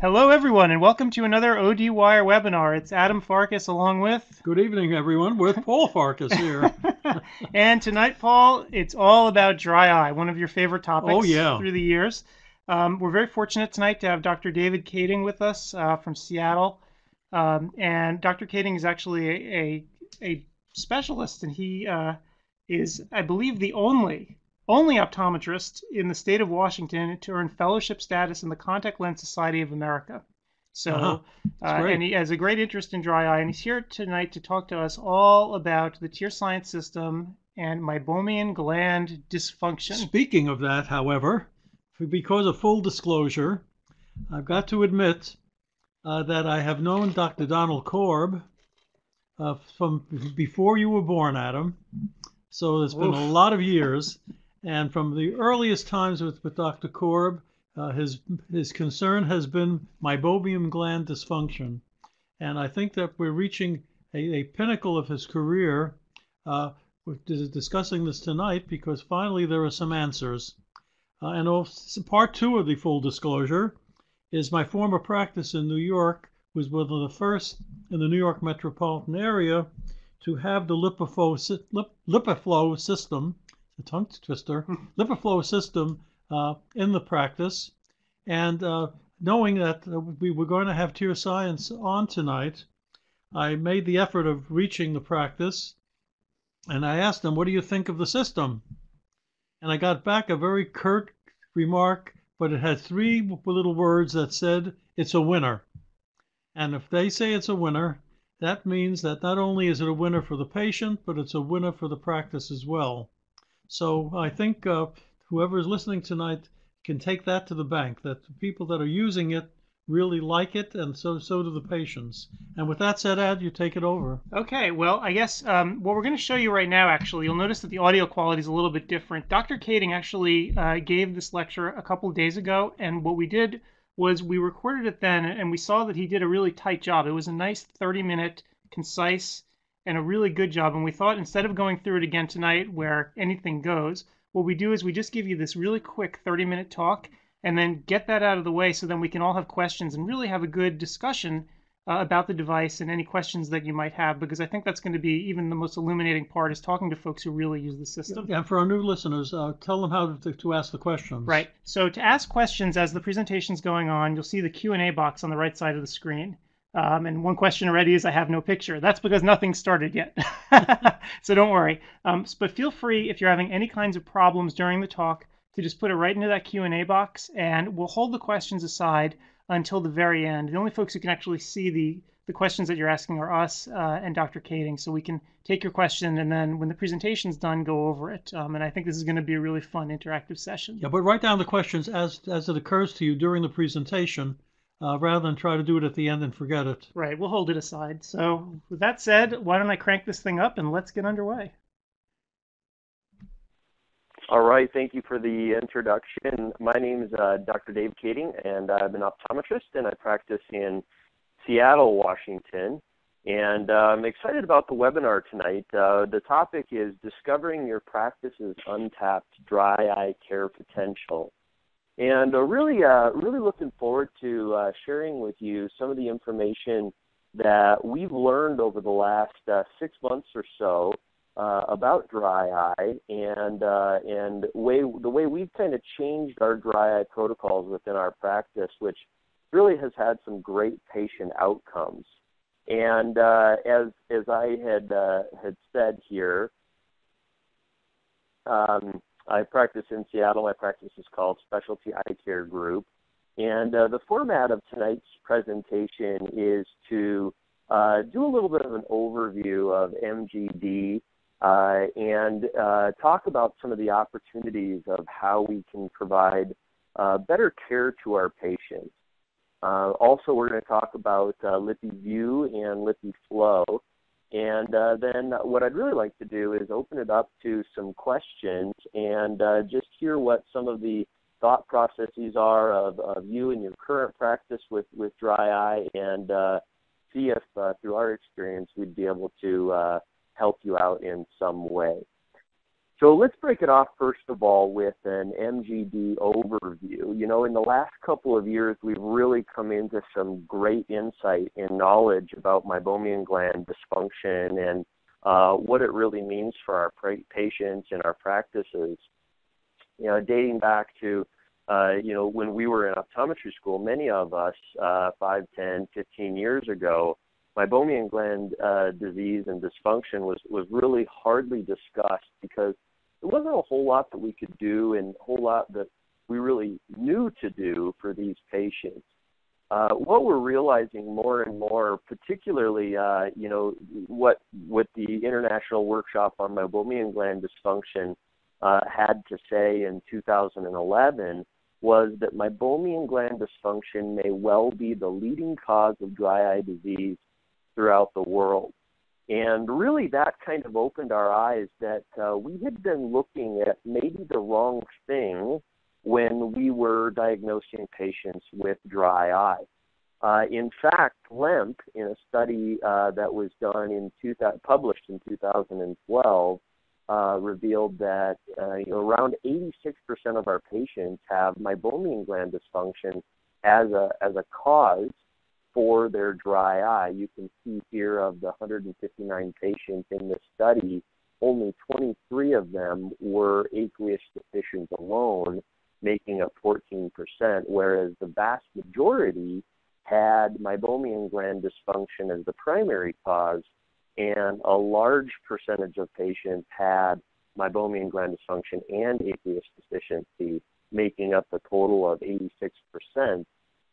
Hello, everyone, and welcome to another OD Wire webinar. It's Adam Farkas along with. Good evening, everyone, with Paul Farkas here. and tonight, Paul, it's all about dry eye, one of your favorite topics oh, yeah. through the years. Um, we're very fortunate tonight to have Dr. David Kading with us uh, from Seattle. Um, and Dr. Kading is actually a, a, a specialist, and he uh, is, I believe, the only only optometrist in the state of Washington to earn fellowship status in the Contact Lens Society of America. So, uh-huh. uh, and he has a great interest in dry eye, and he's here tonight to talk to us all about the TearScience system and meibomian gland dysfunction. Speaking of that, however, because of full disclosure, I've got to admit uh, that I have known Dr. Donald Korb uh, from before you were born, Adam. So it's been a lot of years. And from the earliest times with, with Dr. Korb, uh, his, his concern has been meibomian gland dysfunction. And I think that we're reaching a, a pinnacle of his career. Uh, we're discussing this tonight because finally there are some answers. Uh, and also, part two of the full disclosure is my former practice in New York was one of the first in the New York metropolitan area to have the LipiFlow, lip, LipiFlow system the tongue twister, hmm. LipiFlow system uh, in the practice. And uh, knowing that uh, we were going to have TearScience on tonight, I made the effort of reaching the practice and I asked them, What do you think of the system? And I got back a very curt remark, but it had three little words that said, It's a winner. And if they say it's a winner, that means that not only is it a winner for the patient, but it's a winner for the practice as well. So I think uh, whoever is listening tonight can take that to the bank. That the people that are using it really like it, and so so do the patients. And with that said, Ed, you take it over. Okay. Well, I guess um, what we're going to show you right now, actually, you'll notice that the audio quality is a little bit different. Dr. Kading actually uh, gave this lecture a couple days ago, and what we did was we recorded it then, and we saw that he did a really tight job. It was a nice 30-minute, concise and a really good job. And we thought instead of going through it again tonight where anything goes, what we do is we just give you this really quick 30 minute talk and then get that out of the way so then we can all have questions and really have a good discussion uh, about the device and any questions that you might have because I think that's going to be even the most illuminating part is talking to folks who really use the system. Yeah, and for our new listeners, uh, tell them how to, to ask the questions. Right. So to ask questions as the presentation's going on, you'll see the Q&A box on the right side of the screen. Um, and one question already is I have no picture. That's because nothing started yet. so don't worry. Um, but feel free if you're having any kinds of problems during the talk to just put it right into that Q&A box and we'll hold the questions aside until the very end. The only folks who can actually see the, the questions that you're asking are us uh, and Dr. Kading. So we can take your question and then when the presentation's done, go over it. Um, and I think this is going to be a really fun interactive session. Yeah, but write down the questions as, as it occurs to you during the presentation uh, rather than try to do it at the end and forget it. Right, we'll hold it aside. So, with that said, why don't I crank this thing up and let's get underway. All right, thank you for the introduction. My name is uh, Dr. Dave Kading, and I'm an optometrist, and I practice in Seattle, Washington. And uh, I'm excited about the webinar tonight. Uh, the topic is Discovering Your Practice's Untapped Dry Eye Care Potential and uh, really, uh, really looking forward to uh, sharing with you some of the information that we've learned over the last uh, six months or so uh, about dry eye and uh, and way the way we've kind of changed our dry eye protocols within our practice, which really has had some great patient outcomes. And as as I had had said here. Um, I practice in Seattle. My practice is called Specialty Eye Care Group. And uh, the format of tonight's presentation is to uh, do a little bit of an overview of MGD uh, and uh, talk about some of the opportunities of how we can provide uh, better care to our patients. Uh, also, we're going to talk about LipiView and LipiFlow and uh, then what I'd really like to do is open it up to some questions and uh, just hear what some of the thought processes are of, of you and your current practice with, with dry eye and uh, see if uh, through our experience we'd be able to uh, help you out in some way. So let's break it off first of all with an MGD overview. You know, in the last couple of years, we've really come into some great insight and knowledge about meibomian gland dysfunction and uh, what it really means for our patients and our practices. You know, dating back to uh, you know when we were in optometry school, many of us uh, 5, 10, 15 years ago meibomian gland uh, disease and dysfunction was was really hardly discussed because there wasn't a whole lot that we could do and a whole lot that we really knew to do for these patients. Uh, what we're realizing more and more, particularly, uh, you know, what what the International Workshop on Meibomian Gland Dysfunction uh, had to say in 2011 was that meibomian gland dysfunction may well be the leading cause of dry eye disease throughout the world. And really, that kind of opened our eyes that uh, we had been looking at maybe the wrong thing when we were diagnosing patients with dry eye. Uh, in fact, Lemp, in a study uh, that was done in two, published in 2012, uh, revealed that uh, around 86% of our patients have meibomian gland dysfunction as a as a cause for their dry eye. You can see here of the 159 patients in this study, only 23 of them were aqueous deficient alone, making up 14%, whereas the vast majority had meibomian gland dysfunction as the primary cause, and a large percentage of patients had meibomian gland dysfunction and aqueous deficiency, making up a total of 86%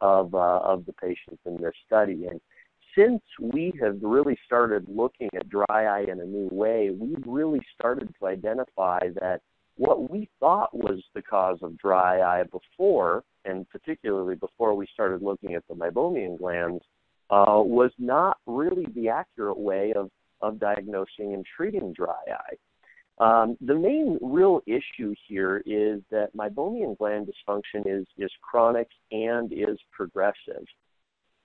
of uh, of the patients in this study. And since we have really started looking at dry eye in a new way, we've really started to identify that what we thought was the cause of dry eye before, and particularly before we started looking at the meibomian glands, uh, was not really the accurate way of, of diagnosing and treating dry eye. Um, the main real issue here is that meibomian gland dysfunction is, is chronic and is progressive.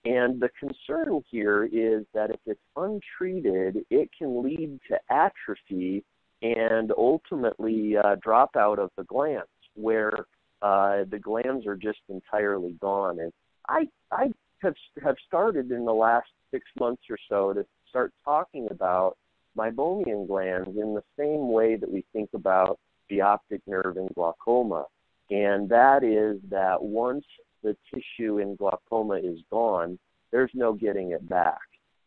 And the concern here is that if it's untreated, it can lead to atrophy and ultimately uh, drop out of the glands, where uh, the glands are just entirely gone. And I, I have, have started in the last six months or so to start talking about meibomian glands in the same way that we think about the optic nerve in glaucoma. And that is that once the tissue in glaucoma is gone, there's no getting it back.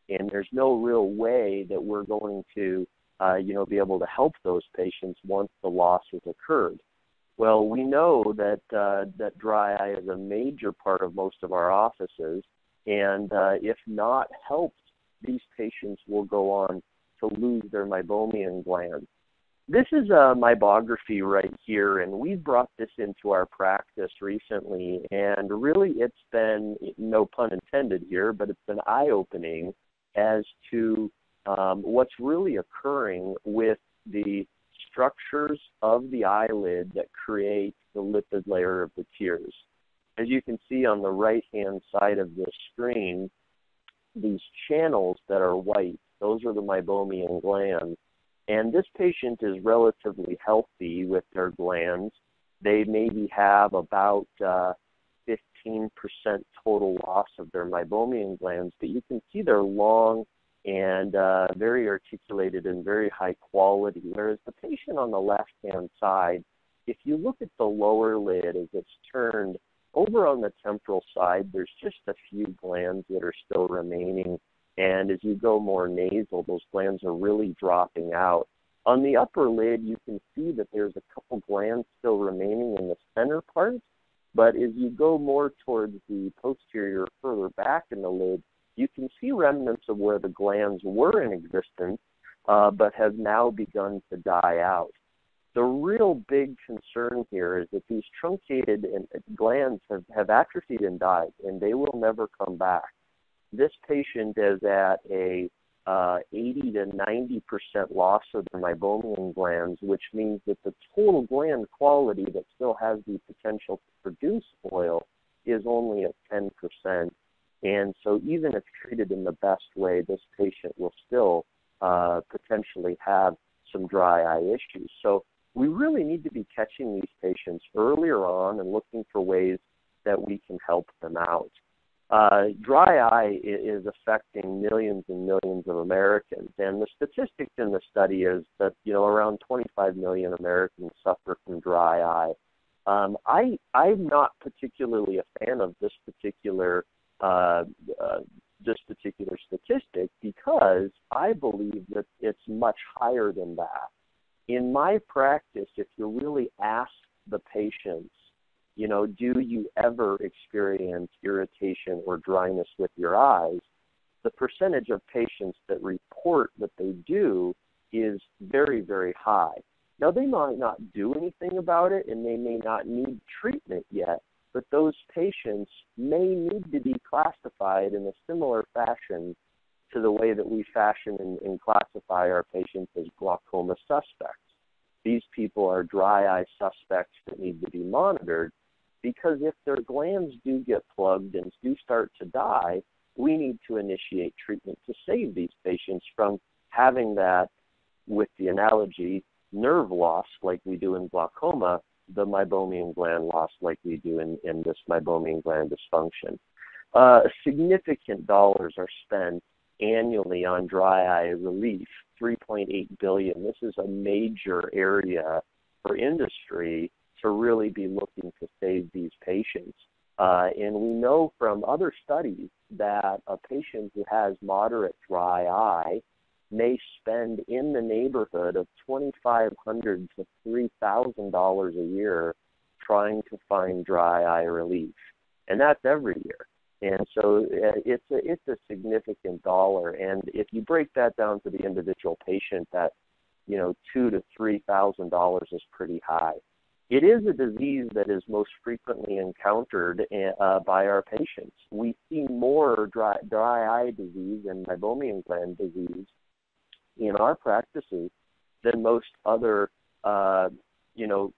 And there's no real way that we're going to, uh, you know, be able to help those patients once the loss has occurred. Well, we know that uh, that dry eye is a major part of most of our offices, and uh, if not helped, these patients will go on to lose their meibomian glands. This is a meibography right here, and we've brought this into our practice recently, and really it's been, no pun intended here, but it's been eye opening as to um, what's really occurring with the structures of the eyelid that create the lipid layer of the tears. As you can see on the right hand side of this screen, these channels that are white those are the meibomian glands. And this patient is relatively healthy with their glands. They maybe have about uh, 15% total loss of their meibomian glands, but you can see they're long and uh, very articulated and very high quality. Whereas the patient on the left hand side, if you look at the lower lid as it's turned, over on the temporal side, there's just a few glands that are still remaining and as you go more nasal, those glands are really dropping out. On the upper lid, you can see that there's a couple glands still remaining in the center part, but as you go more towards the posterior, further back in the lid, you can see remnants of where the glands were in existence, uh, but have now begun to die out. The real big concern here is that these truncated glands have, have atrophied and died, and they will never come back this patient is at a uh, 80 to 90 percent loss of the meibomian glands, which means that the total gland quality that still has the potential to produce oil is only at 10 percent. And so, even if treated in the best way, this patient will still uh, potentially have some dry eye issues. So, we really need to be catching these patients earlier on and looking for ways that we can help them out. Uh, dry eye is affecting millions and millions of Americans, and the statistics in the study is that you know around 25 million Americans suffer from dry eye. Um, I I'm not particularly a fan of this particular uh, uh, this particular statistic because I believe that it's much higher than that. In my practice, if you really ask the patients you know, do you ever experience irritation or dryness with your eyes? The percentage of patients that report that they do is very, very high. Now, they might not do anything about it and they may not need treatment yet, but those patients may need to be classified in a similar fashion to the way that we fashion and, and classify our patients as glaucoma suspects. These people are dry eye suspects that need to be monitored because if their glands do get plugged and do start to die, we need to initiate treatment to save these patients from having that, with the analogy, nerve loss like we do in glaucoma, the meibomian gland loss like we do in, in this meibomian gland dysfunction. Uh, significant dollars are spent annually on dry eye relief, 3.8 billion. This is a major area for industry to really be looking to save these patients. Uh, and we know from other studies that a patient who has moderate dry eye may spend in the neighborhood of $2,500 to $3,000 a year trying to find dry eye relief. And that's every year. And so uh, it's a, it's a significant dollar. And if you break that down to the individual patient, that you know two to three thousand dollars is pretty high. It is a disease that is most frequently encountered uh, by our patients. We see more dry, dry eye disease and meibomian gland disease in our practices than most other, uh, you know,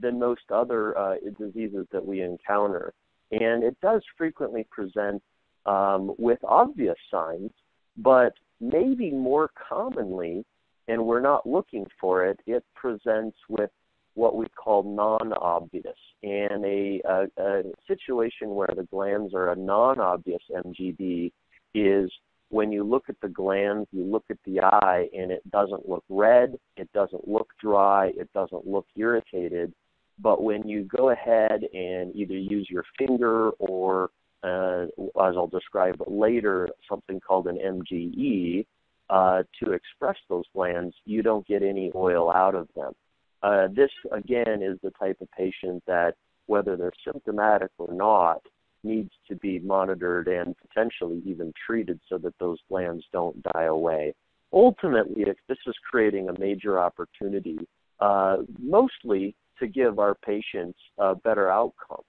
than most other uh, diseases that we encounter. And it does frequently present um, with obvious signs, but maybe more commonly, and we're not looking for it, it presents with what we call non-obvious. And a, a, a situation where the glands are a non-obvious MGD is when you look at the glands, you look at the eye, and it doesn't look red, it doesn't look dry, it doesn't look irritated. But when you go ahead and either use your finger or, uh, as I'll describe later, something called an MGE uh, to express those glands, you don't get any oil out of them. Uh, this, again, is the type of patient that, whether they're symptomatic or not, needs to be monitored and potentially even treated so that those glands don't die away. Ultimately, this is creating a major opportunity, uh, mostly to give our patients a better outcome.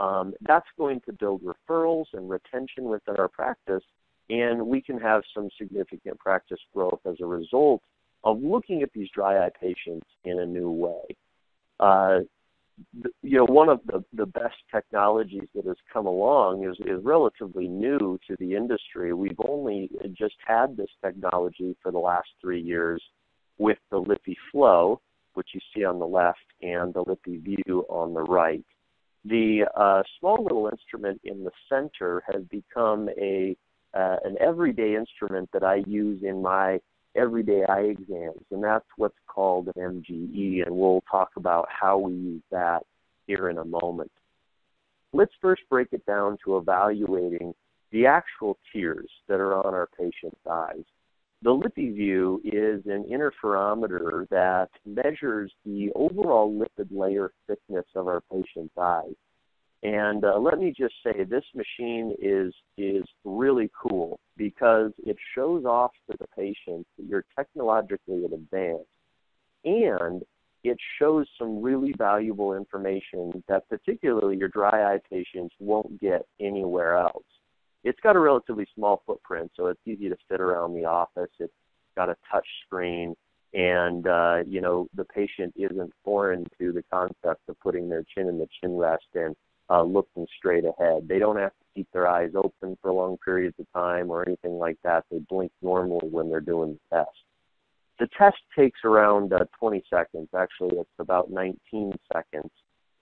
Um, that's going to build referrals and retention within our practice, and we can have some significant practice growth as a result of looking at these dry eye patients in a new way. Uh, you know, one of the, the best technologies that has come along is, is relatively new to the industry. We've only just had this technology for the last three years with the Lippy Flow, which you see on the left, and the LipiView on the right. The uh, small little instrument in the center has become a uh, an everyday instrument that I use in my everyday eye exams, and that's what's called an MGE, and we'll talk about how we use that here in a moment. Let's first break it down to evaluating the actual tears that are on our patient's eyes. The LipiView is an interferometer that measures the overall lipid layer thickness of our patient's eyes. And uh, let me just say, this machine is is really cool because it shows off to the patient that you're technologically advanced, and it shows some really valuable information that particularly your dry eye patients won't get anywhere else. It's got a relatively small footprint, so it's easy to fit around the office. It's got a touch screen, and uh, you know the patient isn't foreign to the concept of putting their chin in the chin rest and uh, looking straight ahead. They don't have to keep their eyes open for long periods of time or anything like that. They blink normally when they're doing the test. The test takes around uh, 20 seconds. Actually, it's about 19 seconds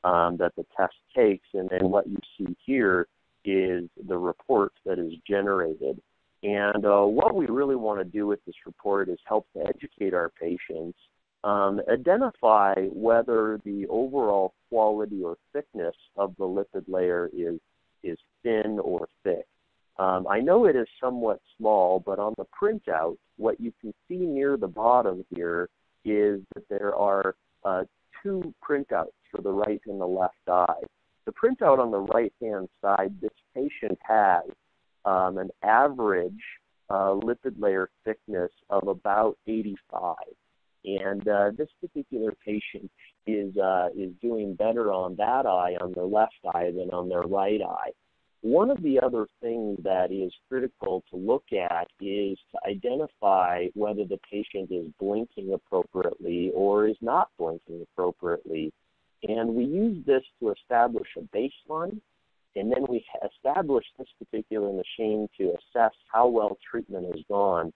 um, that the test takes, and then what you see here is the report that is generated. And uh, what we really want to do with this report is help to educate our patients, um, identify whether the overall quality or thickness of the lipid layer is is thin or thick. Um, I know it is somewhat small, but on the printout, what you can see near the bottom here is that there are uh, two printouts for the right and the left eye. The printout on the right hand side, this patient has um, an average uh, lipid layer thickness of about 85. And uh, this particular patient is uh, is doing better on that eye, on their left eye, than on their right eye. One of the other things that is critical to look at is to identify whether the patient is blinking appropriately or is not blinking appropriately. And we use this to establish a baseline, and then we establish this particular machine to assess how well treatment has gone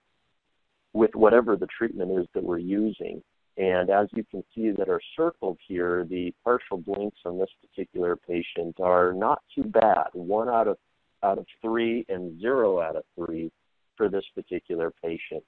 with whatever the treatment is that we're using. And as you can see that are circled here, the partial blinks on this particular patient are not too bad. One out of out of three and zero out of three for this particular patient.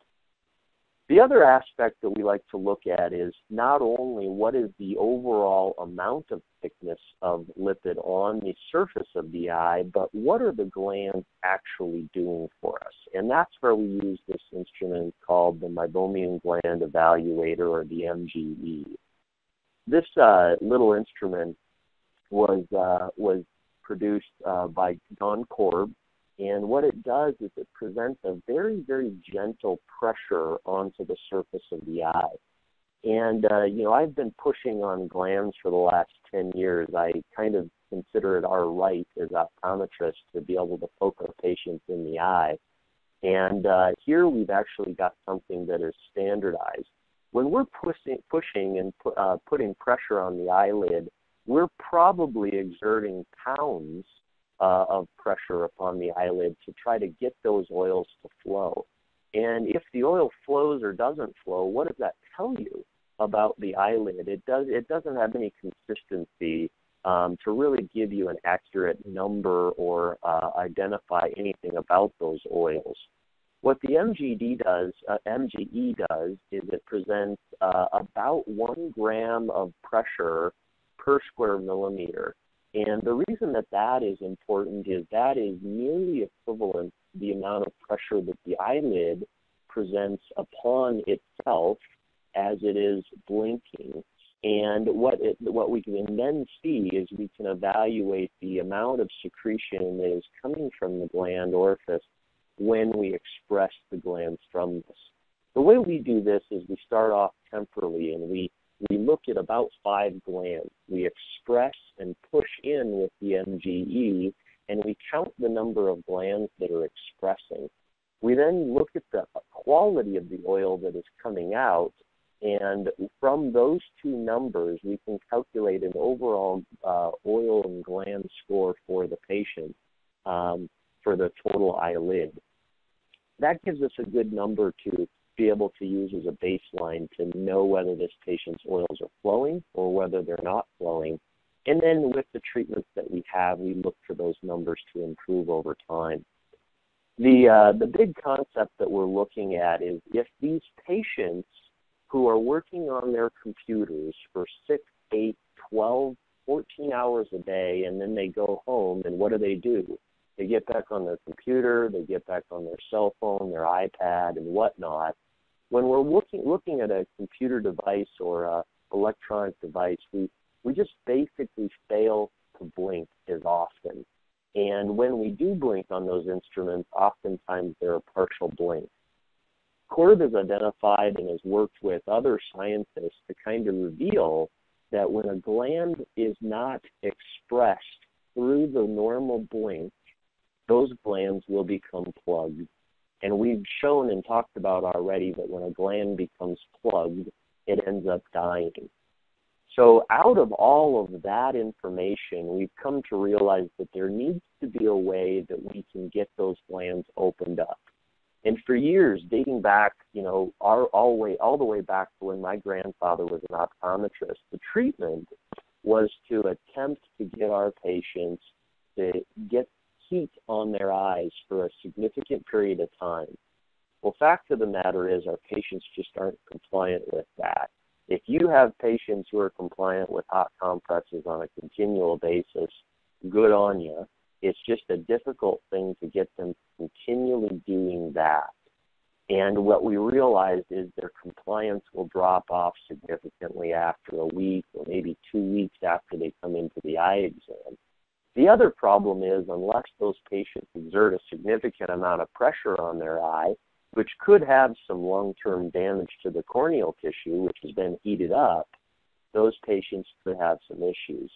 The other aspect that we like to look at is not only what is the overall amount of thickness of lipid on the surface of the eye, but what are the glands actually doing for us? And that's where we use this instrument called the Meibomian Gland Evaluator or the MGE. This uh, little instrument was uh, was produced uh, by Don Korb and what it does is it presents a very, very gentle pressure onto the surface of the eye. And, uh, you know, I've been pushing on glands for the last 10 years. I kind of consider it our right as optometrists to be able to poke our patients in the eye. And uh, here we've actually got something that is standardized. When we're pushing, pushing and pu- uh, putting pressure on the eyelid, we're probably exerting pounds uh, of pressure upon the eyelid to try to get those oils to flow. And if the oil flows or doesn't flow, what does that tell you about the eyelid? It does. It doesn't have any consistency um, to really give you an accurate number or uh, identify anything about those oils. What the MGD does, uh, MGE does, is it presents uh, about one gram of pressure per square millimeter. And the reason that that is important is that is nearly equivalent to the amount of pressure that the eyelid presents upon itself as it is blinking. And what it, what we can then see is we can evaluate the amount of secretion that is coming from the gland orifice when we express the glands from this. The way we do this is we start off temporally and we we look at about five glands. We express and push in with the MGE, and we count the number of glands that are expressing. We then look at the quality of the oil that is coming out, and from those two numbers, we can calculate an overall uh, oil and gland score for the patient um, for the total eyelid. That gives us a good number to be able to use as a baseline to know whether this patient's oils are flowing or whether they're not flowing. And then with the treatments that we have, we look for those numbers to improve over time. The, uh, the big concept that we're looking at is if these patients who are working on their computers for 6, 8, 12, 14 hours a day and then they go home and what do they do? They get back on their computer, they get back on their cell phone, their iPad, and whatnot when we're looking looking at a computer device or a electronic device, we we just basically fail to blink as often. And when we do blink on those instruments, oftentimes there are partial blinks. Korb has identified and has worked with other scientists to kind of reveal that when a gland is not expressed through the normal blink, those glands will become plugged and we've shown and talked about already that when a gland becomes plugged, it ends up dying. So, out of all of that information, we've come to realize that there needs to be a way that we can get those glands opened up. And for years, dating back, you know, all, all, way, all the way back to when my grandfather was an optometrist, the treatment was to attempt to get our patients to get heat on their eyes for a significant period of time. Well, fact of the matter is, our patients just aren't compliant with that. If you have patients who are compliant with hot compresses on a continual basis, good on you. It's just a difficult thing to get them continually doing that. And what we realized is their compliance will drop off significantly after a week or maybe two weeks after they come into the eye exam. The other problem is, unless those patients exert a significant amount of pressure on their eye, which could have some long term damage to the corneal tissue, which has been heated up, those patients could have some issues.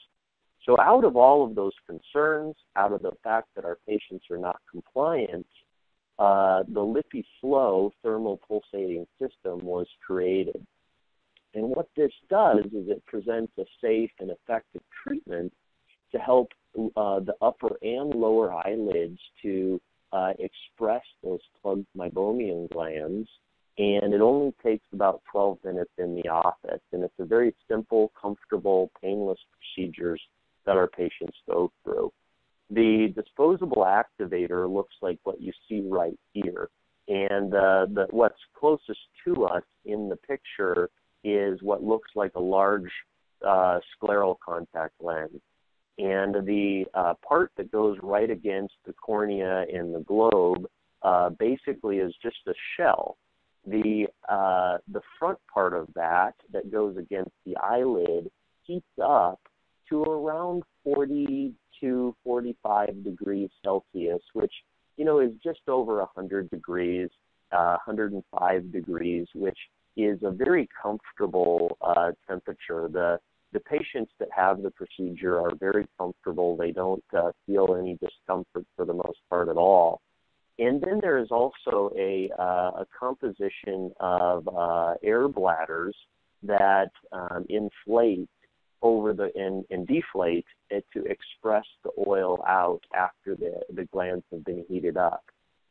So, out of all of those concerns, out of the fact that our patients are not compliant, uh, the Lippy Flow thermal pulsating system was created. And what this does is it presents a safe and effective treatment to help uh, the upper and lower eyelids to uh, express those plugged meibomian glands. And it only takes about 12 minutes in the office. And it's a very simple, comfortable, painless procedures that our patients go through. The disposable activator looks like what you see right here. And uh, the, what's closest to us in the picture is what looks like a large uh, scleral contact lens. And the uh, part that goes right against the cornea and the globe uh, basically is just a shell. The uh, the front part of that that goes against the eyelid heats up to around 40 to 45 degrees Celsius, which you know is just over 100 degrees, uh, 105 degrees, which is a very comfortable uh, temperature. The the patients that have the procedure are very comfortable. They don't uh, And then there is also a, uh, a composition of uh, air bladders that um, inflate over the and, and deflate to express the oil out after the, the glands have been heated up.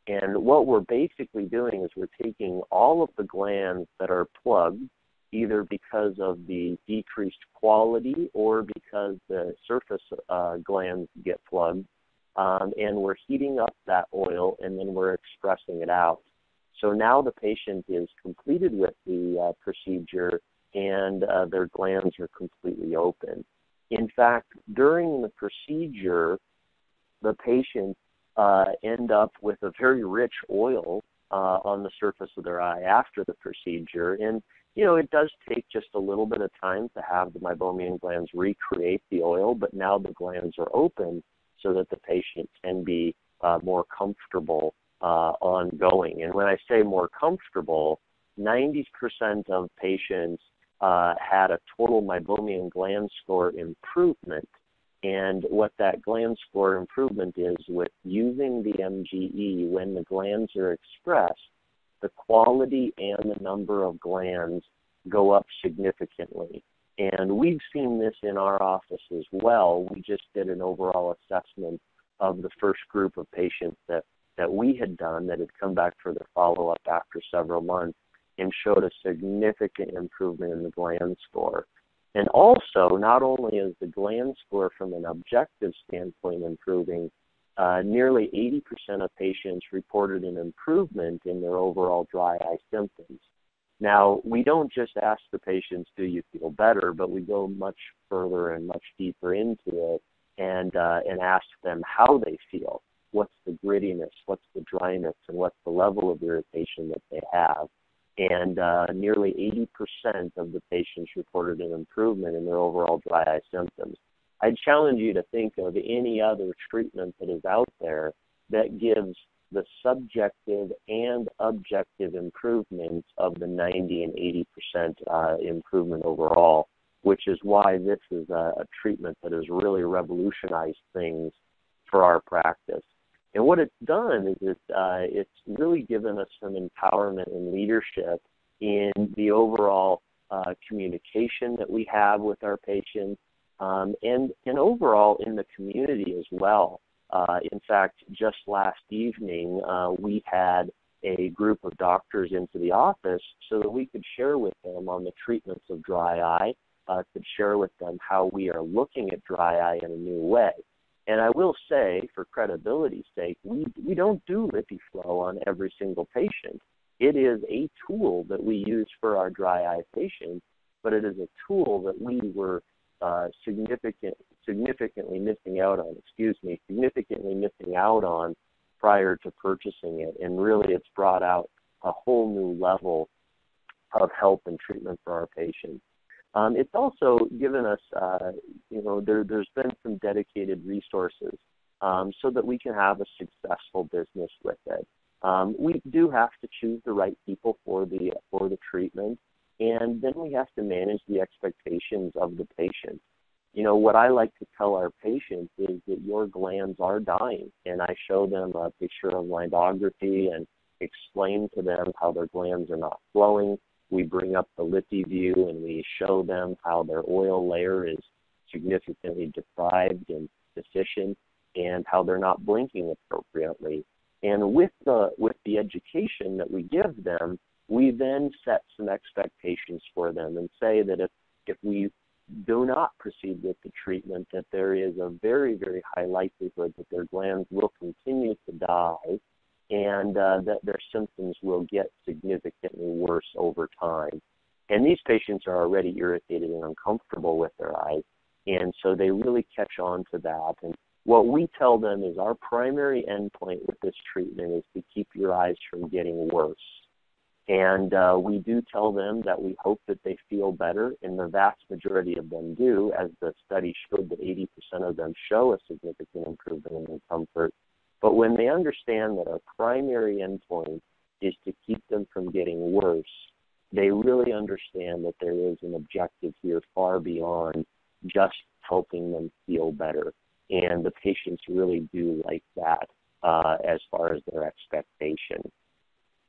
And what we're basically doing is we're taking all of the glands that are plugged either because of the decreased quality or because the surface uh, glands get plugged. Um, and we're heating up that oil and then we're expressing it out. So now the patient is completed with the uh, procedure and uh, their glands are completely open. In fact, during the procedure, the patient uh, end up with a very rich oil uh, on the surface of their eye after the procedure. And you know, it does take just a little bit of time to have the meibomian glands recreate the oil, but now the glands are open so that the patient can be uh, more comfortable uh, ongoing. And when I say more comfortable, 90% of patients uh, had a total meibomian gland score improvement. And what that gland score improvement is with using the MGE when the glands are expressed, the quality and the number of glands go up significantly. And we've seen this in our office as well. We just did an overall assessment of the first group of patients that, that we had done that had come back for their follow up after several months and showed a significant improvement in the gland score. And also, not only is the gland score from an objective standpoint improving, uh, nearly 80% of patients reported an improvement in their overall dry eye symptoms. Now, we don't just ask the patients, do you feel better, but we go much further and much deeper into it and, uh, and ask them how they feel. What's the grittiness? What's the dryness? And what's the level of irritation that they have? And uh, nearly 80% of the patients reported an improvement in their overall dry eye symptoms. I challenge you to think of any other treatment that is out there that gives the subjective and objective improvements of the 90 and 80 percent uh, improvement overall, which is why this is a, a treatment that has really revolutionized things for our practice. And what it's done is it, uh, it's really given us some empowerment and leadership in the overall uh, communication that we have with our patients, um, and and overall in the community as well. Uh, in fact, just last evening, uh, we had a group of doctors into the office so that we could share with them on the treatments of dry eye, uh, could share with them how we are looking at dry eye in a new way. And I will say, for credibility's sake, we, we don't do LipiFlow on every single patient. It is a tool that we use for our dry eye patients, but it is a tool that we were uh, significant, significantly missing out on, excuse me, significantly missing out on prior to purchasing it. And really, it's brought out a whole new level of help and treatment for our patients. Um, it's also given us, uh, you know, there, has been some dedicated resources um, so that we can have a successful business with it. Um, we do have to choose the right people for the for the treatment, and then we have to manage the expectations of the patient. You know, what I like to tell our patients is that your glands are dying, and I show them a picture of meibography and explain to them how their glands are not flowing we bring up the LipiView and we show them how their oil layer is significantly deprived and deficient and how they're not blinking appropriately. And with the with the education that we give them, we then set some expectations for them and say that if if we do not proceed with the treatment, that there is a very, very high likelihood that their glands will continue to die and uh, that their symptoms will get significantly worse over time. And these patients are already irritated and uncomfortable with their eyes, and so they really catch on to that. And what we tell them is our primary endpoint with this treatment is to keep your eyes from getting worse. And uh, we do tell them that we hope that they feel better, and the vast majority of them do, as the study showed that 80% of them show a significant improvement in their comfort. But when they understand that our primary endpoint is to keep them from getting worse, they really understand that there is an objective here far beyond just helping them feel better. And the patients really do like that uh, as far as their expectation.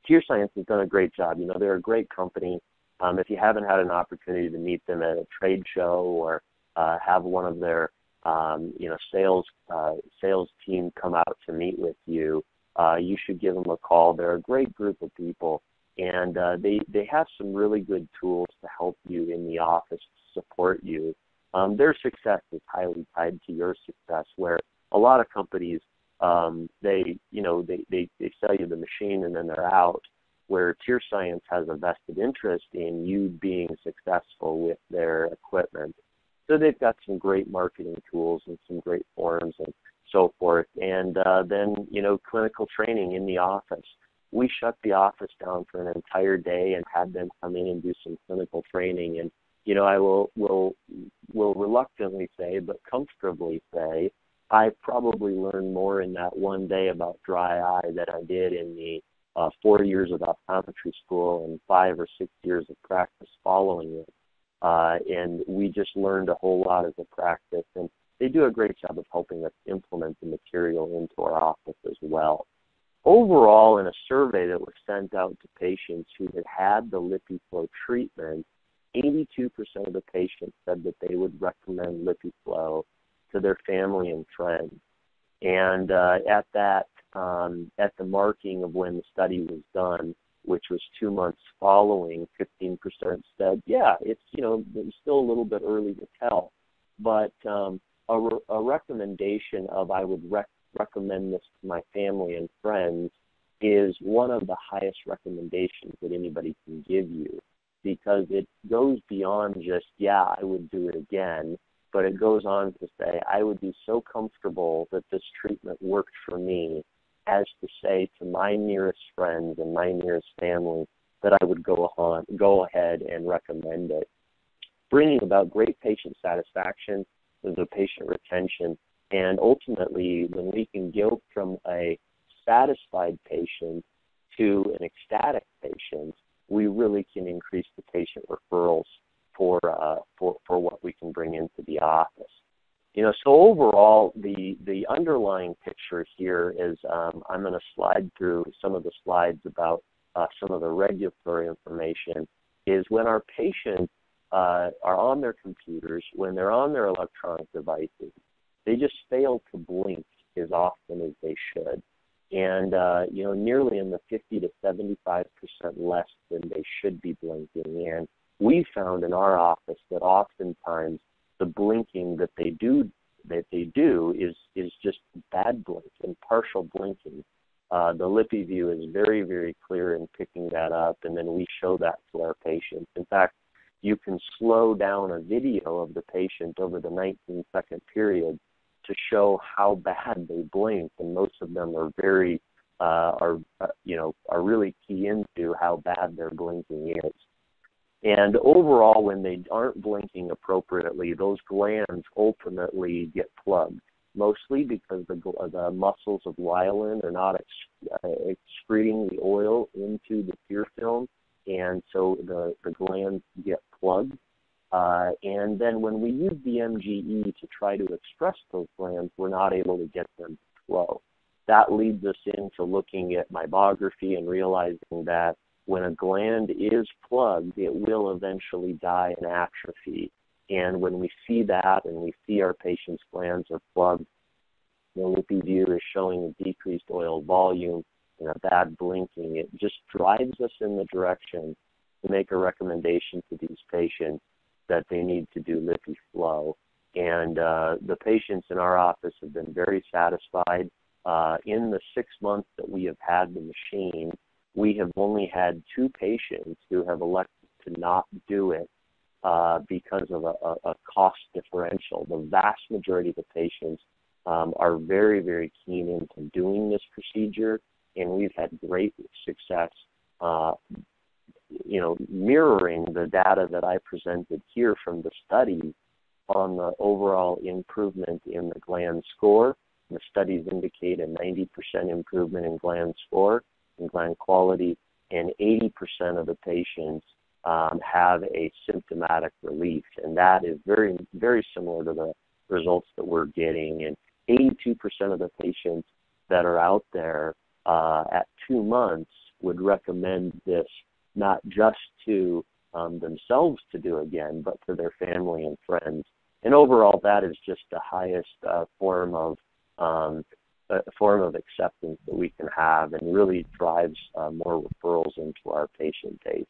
TearScience has done a great job. You know, they're a great company. Um, if you haven't had an opportunity to meet them at a trade show or uh, have one of their um, you know, sales uh, sales team come out to meet with you, uh, you should give them a call. They're a great group of people, and uh, they they have some really good tools to help you in the office to support you. Um, their success is highly tied to your success. Where a lot of companies, um, they you know they, they they sell you the machine and then they're out. Where Tier Science has a vested interest in you being successful with their equipment so they've got some great marketing tools and some great forums and so forth. And uh, then, you know, clinical training in the office. We shut the office down for an entire day and had them come in and do some clinical training. And, you know, I will will will reluctantly say, but comfortably say, I probably learned more in that one day about dry eye than I did in the uh, four years of optometry school and five or six years of practice following it. Uh, and we just learned a whole lot as a practice. And they do a great job of helping us implement the material into our office as well. Overall, in a survey that was sent out to patients who had had the LipiFlow treatment, 82% of the patients said that they would recommend LipiFlow to their family and friends. And uh, at that, um, at the marking of when the study was done, which was two months following, 15% said, yeah, it's you know it's still a little bit early to tell, but um, a, re- a recommendation of I would rec- recommend this to my family and friends is one of the highest recommendations that anybody can give you because it goes beyond just yeah I would do it again, but it goes on to say I would be so comfortable that this treatment worked for me as to say to my nearest friends and my nearest family that I would go on, go ahead and recommend it, bringing about great patient satisfaction, the patient retention, and ultimately, when we can go from a satisfied patient to an ecstatic patient, we really can increase the patient referrals for uh, for for what we can bring into the office. You know, so overall, the the underlying picture here is um, I'm going to slide through some of the slides about uh, some of the regulatory information. Is when our patients uh, are on their computers, when they're on their electronic devices, they just fail to blink as often as they should. and uh, you know nearly in the 50 to 75 percent less than they should be blinking. And we found in our office that oftentimes the blinking that they do that they do is is just bad blink and partial blinking. Uh, the LipiView is very very clear in picking that up, and then we show that to our patients. In fact, you can slow down a video of the patient over the 19 second period to show how bad they blink, and most of them are very uh, are uh, you know are really key into how bad their blinking is. And overall, when they aren't blinking appropriately, those glands ultimately get plugged, mostly because the, the muscles of Riolan are not uh, excreting the oil into the tear film, and so the, the glands get plugged. Uh, and then when we use the MGE to try to express those glands, we're not able to get them to flow. That leads us into looking at meibography and realizing that when a gland is plugged, it will eventually die and atrophy. And when we see that and we see our patient's glands are plugged, the LipiView is showing a decreased oil volume and a bad blinking. It just drives us in the direction to make a recommendation to these patients that they need to do LipiFlow. And uh, the patients in our office have been very satisfied. Uh, in the six months that we have had the machine, we have only had two patients who have elected to not do it uh, because of a, a, a, cost differential. The vast majority of the patients um, are very, very keen into doing this procedure, and we've had great success. Uh, you know, mirroring the data that I presented here from the study on the overall improvement in the gland score. The studies indicate a 90% improvement in gland score and gland quality, and 80% of the patients um, have a symptomatic relief, and that is very, very similar to the results that we're getting. And 82% of the patients that are out there uh, at two months would recommend this not just to um, themselves to do again, but to their family and friends. And overall, that is just the highest uh, form of um, a form of acceptance that we can have, and really drives uh, more referrals into our patient base.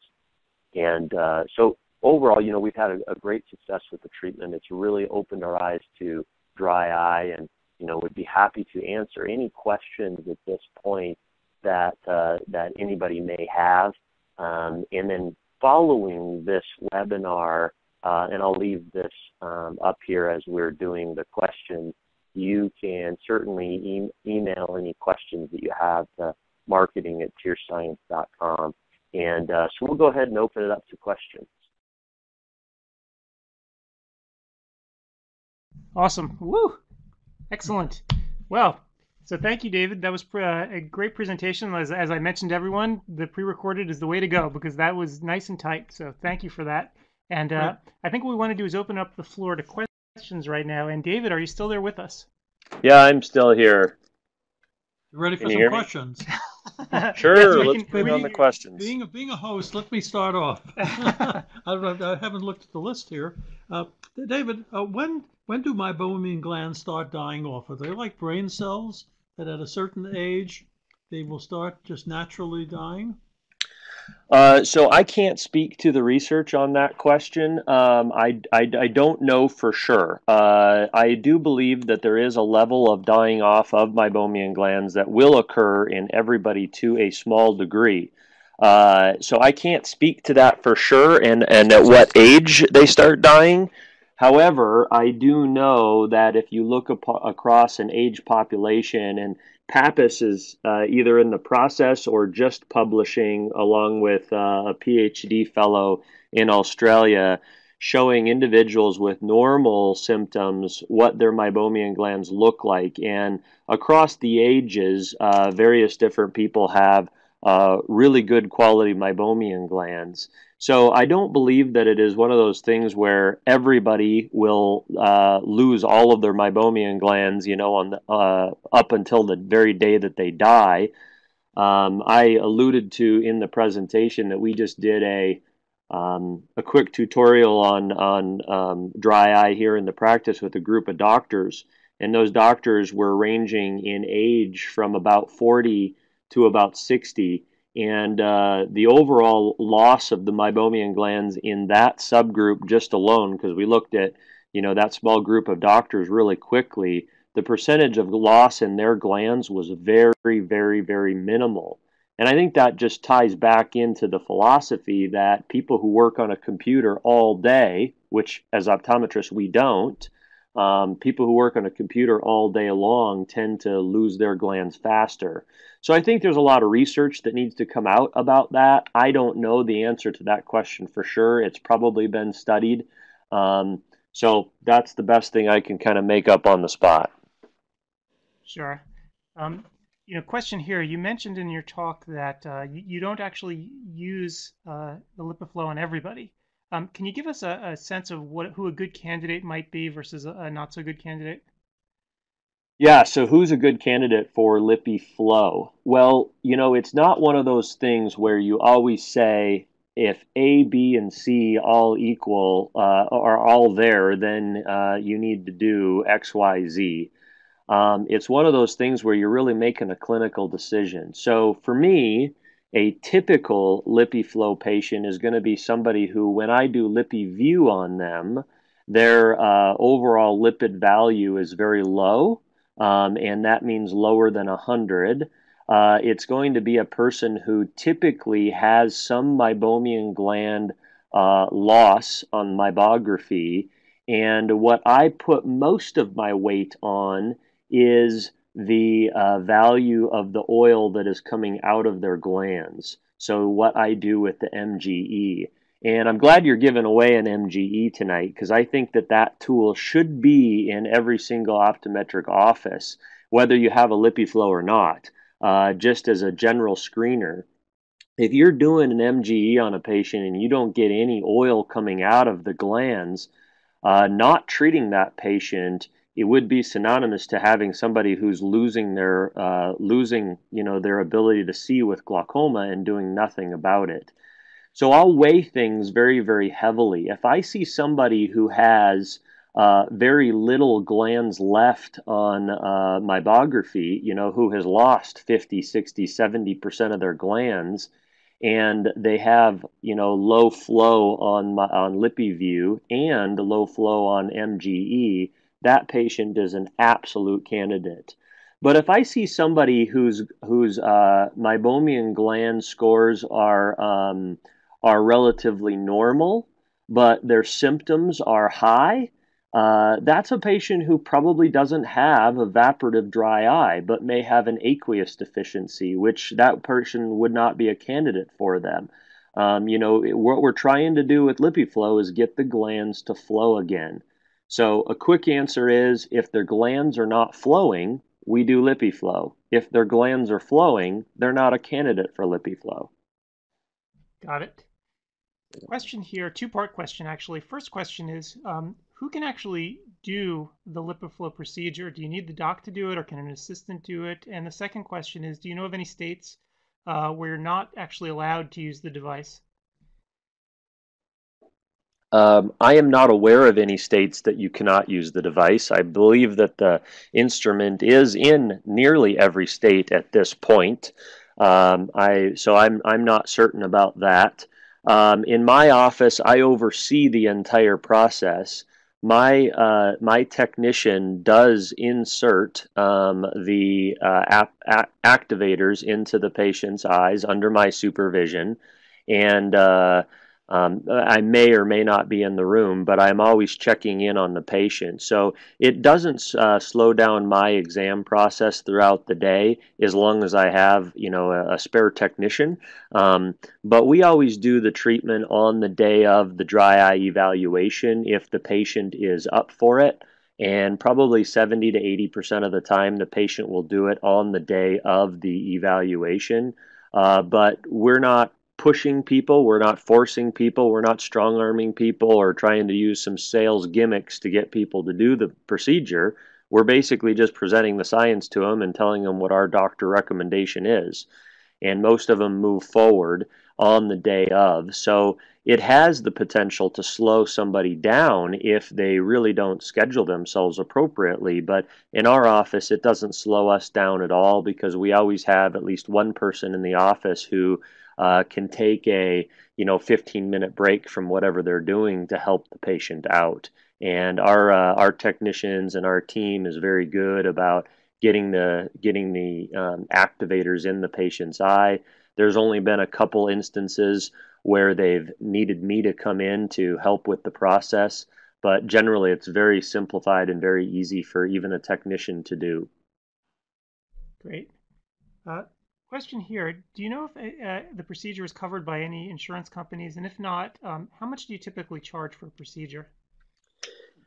And uh, so overall, you know, we've had a, a, great success with the treatment. It's really opened our eyes to dry eye, and you know, would be happy to answer any questions at this point that uh, that anybody may have. Um, and then following this webinar, uh, and I'll leave this um, up here as we're doing the questions, you can certainly e- email any questions that you have to marketing at tearscience.com. And uh, so we'll go ahead and open it up to questions. Awesome. Woo! Excellent. Well, so thank you, David. That was uh, a great presentation. As, as I mentioned to everyone, the pre-recorded is the way to go because that was nice and tight. So thank you for that. And uh, right. I think what we want to do is open up the floor to questions right now. And David, are you still there with us? Yeah, I'm still here. You ready for some questions? sure, let's put on the questions. Being a, being a host, let me start off. I, I, haven't looked at the list here. Uh, David, uh, when when do meibomian glands start dying off? Are they like brain cells? that at a certain age they will start just naturally dying? Uh, so I can't speak to the research on that question. Um, I, I, I, don't know for sure. Uh, I do believe that there is a level of dying off of meibomian glands that will occur in everybody to a small degree. Uh, so I can't speak to that for sure and, and at what age they start dying. However, I do know that if you look across an age population, and Pappas is uh, either in the process or just publishing, along with uh, a PhD fellow in Australia, showing individuals with normal symptoms what their meibomian glands look like. And across the ages, uh, various different people have uh, really good quality meibomian glands. So I don't believe that it is one of those things where everybody will uh, lose all of their meibomian glands, you know, on the, uh, up until the very day that they die. Um, I alluded to in the presentation that we just did a um, a quick tutorial on on um, dry eye here in the practice with a group of doctors, and those doctors were ranging in age from about 40 to about 60. And uh, the overall loss of the meibomian glands in that subgroup just alone, because we looked at you know that small group of doctors really quickly, the percentage of loss in their glands was very, very, very minimal. And I think that just ties back into the philosophy that people who work on a computer all day, which as optometrists we don't, um, people who work on a computer all day long tend to lose their glands faster. So I think there's a lot of research that needs to come out about that. I don't know the answer to that question for sure. It's probably been studied. Um, so that's the best thing I can kind of make up on the spot. Sure. Um, you know, question here. You mentioned in your talk that uh, you, don't actually use uh, the LipiFlow on everybody. Um, can you give us a, a, sense of what who a good candidate might be versus a, a, not so good candidate? Yeah, so who's a good candidate for LipiFlow? Well, you know, it's not one of those things where you always say if A, B, and C all equal uh, are all there, then uh, you need to do X, Y, Z. Um, it's one of those things where you're really making a clinical decision. So for me, a typical LipiFlow patient is going to be somebody who, when I do LipiView on them, their uh, overall lipid value is very low, um, and that means lower than 100. Uh, it's going to be a person who typically has some meibomian gland uh, loss on meibography. And what I put most of my weight on is the uh, value of the oil that is coming out of their glands. So, what I do with the MGE. And I'm glad you're giving away an MGE tonight because I think that that tool should be in every single optometric office, whether you have a LipiFlow or not, uh, just as a general screener. If you're doing an MGE on a patient and you don't get any oil coming out of the glands, uh, not treating that patient it would be synonymous to having somebody who's losing their uh, losing you know their ability to see with glaucoma and doing nothing about it. So I'll weigh things very very heavily. If I see somebody who has uh, very little glands left on uh, meibography, you know, who has lost 50, 60, 70% of their glands, and they have, you know, low flow on, on LipiView and low flow on MGE, that patient is an absolute candidate. But if I see somebody whose whose uh, meibomian gland scores are um, are relatively normal, but their symptoms are high, uh, that's a patient who probably doesn't have evaporative dry eye, but may have an aqueous deficiency, which that person would not be a candidate for them. Um, you know, what we're trying to do with LipiFlow is get the glands to flow again. So a quick answer is if their glands are not flowing, we do LipiFlow. If their glands are flowing, they're not a candidate for LipiFlow. Got it. Question here, two-part question actually. First question is, um, who can actually do the LipiFlow procedure? Do you need the doc to do it, or can an assistant do it? And the second question is, do you know of any states uh, where you're not actually allowed to use the device? Um, I am not aware of any states that you cannot use the device. I believe that the instrument is in nearly every state at this point. Um, I so I'm I'm not certain about that. Um, in my office, I oversee the entire process. My uh, my technician does insert um, the uh, activators into the patient's eyes under my supervision, and uh, um, I may or may not be in the room, but I'm always checking in on the patient. So it doesn't uh, slow down my exam process throughout the day as long as I have, you know, a, a spare technician. Um, but we always do the treatment on the day of the dry eye evaluation if the patient is up for it. And probably 70 to 80% of the time, the patient will do it on the day of the evaluation. Uh, but we're not pushing people. We're not forcing people. We're not strong arming people or trying to use some sales gimmicks to get people to do the procedure. We're basically just presenting the science to them and telling them what our doctor recommendation is. And most of them move forward. on the day of. So it has the potential to slow somebody down if they really don't schedule themselves appropriately. But in our office, it doesn't slow us down at all because we always have at least one person in the office who uh, can take a you know 15 minute break from whatever they're doing to help the patient out. And our uh, our technicians and our team is very good about getting the getting the um, activators in the patient's eye. There's only been a couple instances where they've needed me to come in to help with the process, but generally it's very simplified and very easy for even a technician to do. Great. Uh, question here Do you know if uh, the procedure is covered by any insurance companies? And if not, um, how much do you typically charge for a procedure?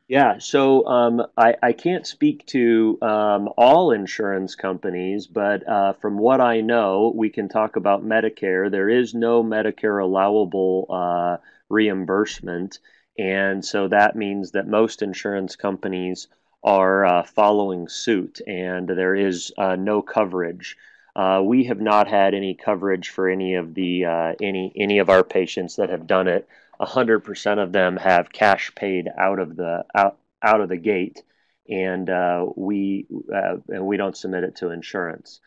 Yeah, so um, I, I can't speak to um, all insurance companies, but uh, from what I know, we can talk about Medicare. There is no Medicare allowable uh, reimbursement, and so that means that most insurance companies are uh, following suit, and there is uh, no coverage. Uh, we have not had any coverage for any of the uh, any any of our patients that have done it. 100% of them have cash paid out of the out, out of the gate, and uh, we uh, and we don't submit it to insurance.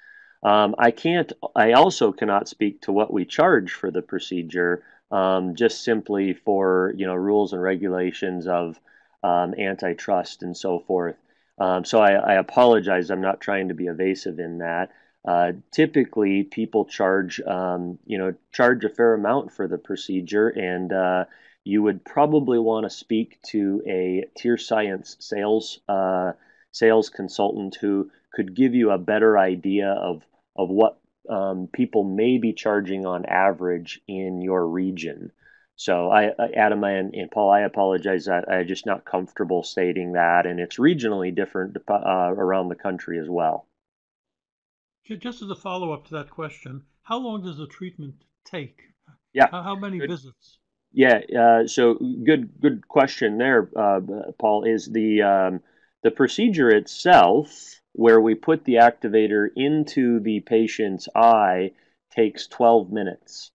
Um, I can't. I also cannot speak to what we charge for the procedure, um, just simply for you know rules and regulations of um, antitrust and so forth. Um, so I, I apologize. I'm not trying to be evasive in that. Uh, typically, people charge, um, you know, charge a fair amount for the procedure, and uh, you would probably want to speak to a TearScience sales uh, sales consultant who could give you a better idea of of what um, people may be charging on average in your region. So, I, Adam and, and Paul, I apologize I'm just not comfortable stating that, and it's regionally different uh, around the country as well. Just as a follow up to that question, how long does the treatment take? Yeah. How, how many good. visits? Yeah. Uh, so good, good question there, uh, Paul. Is the um, the procedure itself, where we put the activator into the patient's eye, takes 12 minutes,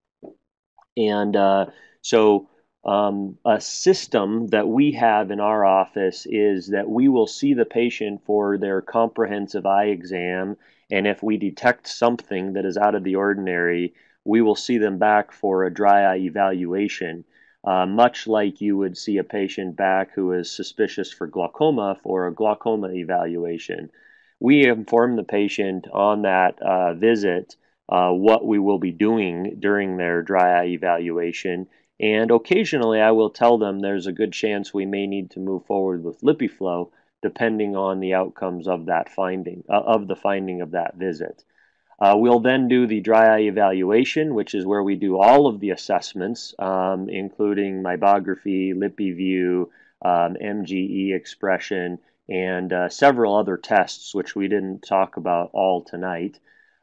and uh, so um, a system that we have in our office is that we will see the patient for their comprehensive eye exam and if we detect something that is out of the ordinary, we will see them back for a dry eye evaluation, uh, much like you would see a patient back who is suspicious for glaucoma for a glaucoma evaluation. We inform the patient on that uh, visit uh, what we will be doing during their dry eye evaluation. And occasionally I will tell them there's a good chance we may need to move forward with LipiFlow depending on the outcomes of that finding, uh, of the finding of that visit. Uh, we'll then do the dry eye evaluation, which is where we do all of the assessments, um, including meibography, LipiView, um, MGE expression, and uh, several other tests, which we didn't talk about all tonight.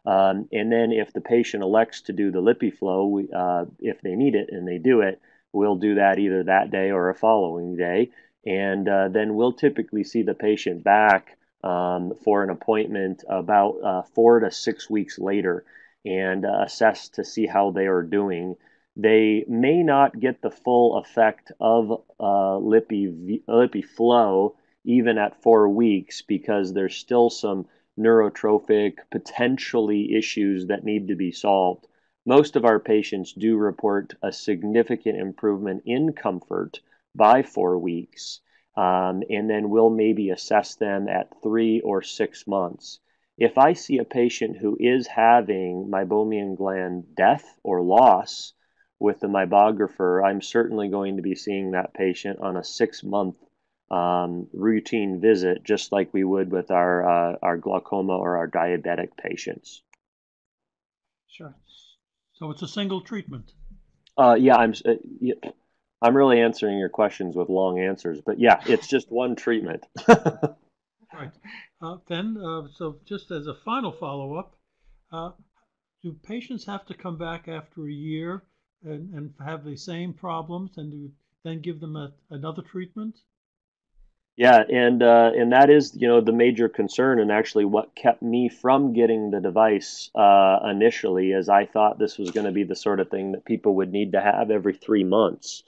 Um, and then, if the patient elects to do the LipiFlow, we, uh, if they need it and they do it, we'll do that either that day or a following day and uh, then we'll typically see the patient back um, for an appointment about uh, four to six weeks later and uh, assess to see how they are doing. They may not get the full effect of uh, lippy, LipiFlow even at four weeks because there's still some neurotrophic potentially issues that need to be solved. Most of our patients do report a significant improvement in comfort by four weeks. Um, and then we'll maybe assess them at three or six months. If I see a patient who is having meibomian gland death or loss with the meibographer, I'm certainly going to be seeing that patient on a six month um, routine visit, just like we would with our, uh, our glaucoma or our diabetic patients. Sure. So it's a single treatment. Uh, yeah, I'm. Uh, yeah, I'm really answering your questions with long answers, but yeah, it's just one treatment. right. Uh, then, uh, so just as a final follow up, uh, do patients have to come back after a year and, and have the same problems and do then give them a, another treatment? Yeah, and uh, and that is you know the major concern, and actually what kept me from getting the device uh, initially, as I thought this was going to be the sort of thing that people would need to have every three months.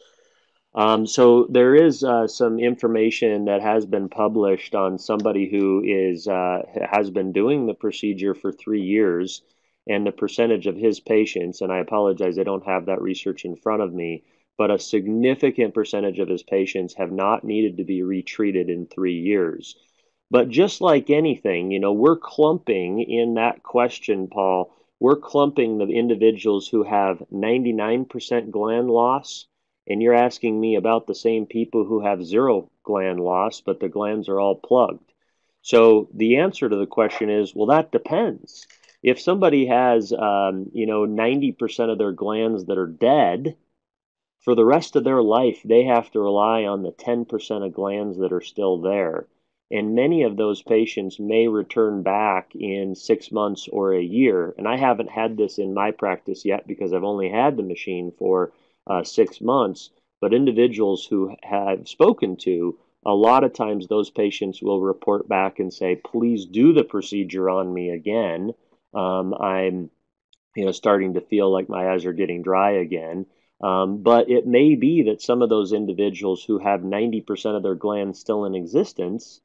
Um, so there is uh, some information that has been published on somebody who is uh, has been doing the procedure for three years, and the percentage of his patients. And I apologize, I don't have that research in front of me but a significant percentage of his patients have not needed to be retreated in three years. But just like anything, you know, we're clumping in that question, Paul, we're clumping the individuals who have 99% gland loss, and you're asking me about the same people who have zero gland loss, but the glands are all plugged. So the answer to the question is, well, that depends. If somebody has, um, you know, 90% of their glands that are dead, for the rest of their life, they have to rely on the 10% of glands that are still there. And many of those patients may return back in six months or a year. And I haven't had this in my practice yet because I've only had the machine for uh, six months. But individuals who have spoken to, a lot of times those patients will report back and say, please do the procedure on me again. Um, I'm you know, starting to feel like my eyes are getting dry again. Um, but it may be that some of those individuals who have 90% of their glands still in existence,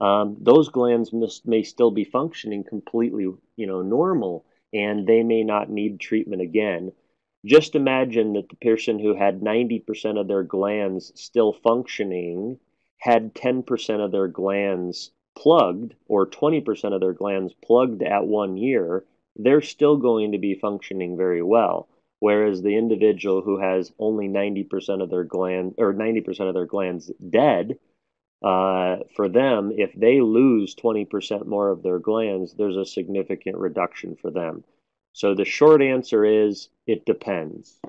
um, those glands may still be functioning completely, you know, normal, and they may not need treatment again. Just imagine that the person who had 90% of their glands still functioning had 10% of their glands plugged or 20% of their glands plugged at one year, they're still going to be functioning very well. Whereas the individual who has only 90% of their gland or 90% of their glands dead uh, for them if they lose 20% more of their glands there's a significant reduction for them so the short answer is it depends.